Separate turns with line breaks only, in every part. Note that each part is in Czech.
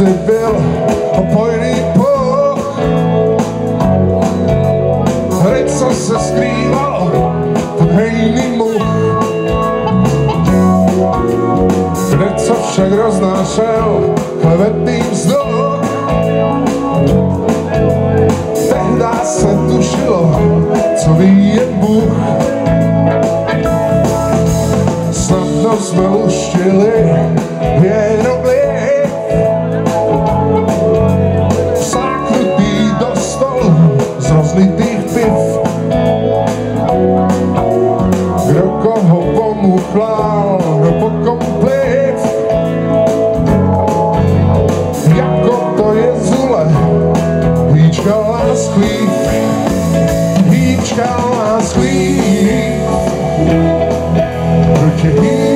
kdysi byl opojný poh, Hry, co se skrýval v hejný much. Kde co však roznášel klevetný vzduch. Tehdy se tušilo, co ví jen Bůh. Snadno jsme luštili Pomuchlal, no po komplet. Jako to je zule, hýčka chlíp, hýčka chlíp. Proti hýčkám,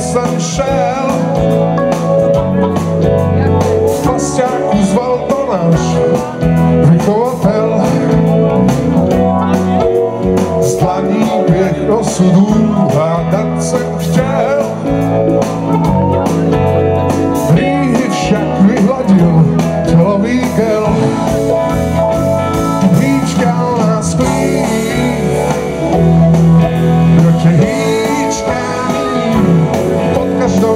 jsem šel. V pasťáku zval to náš vychovatel. Z dlaní běh osudů hádat jsem chtěl. Rýhy však vyhladil tělový gel. Hýčkal nás klív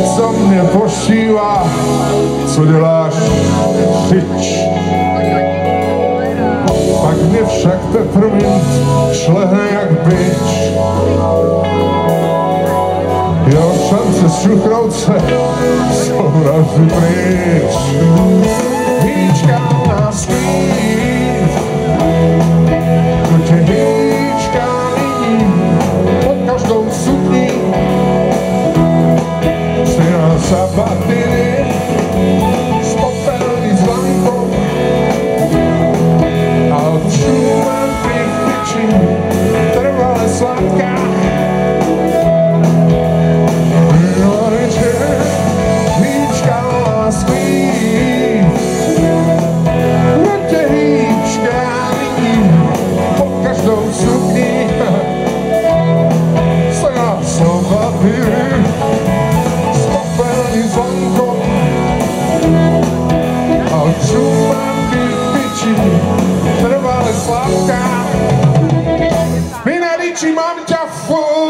Něco mě pošívá, co děláš, křič. Pak mě však teprve šlehne jak bič. Jo, šance šuchnout se, jsou navždy pryč. Hýčka nás kýv, possa bater. te mande a.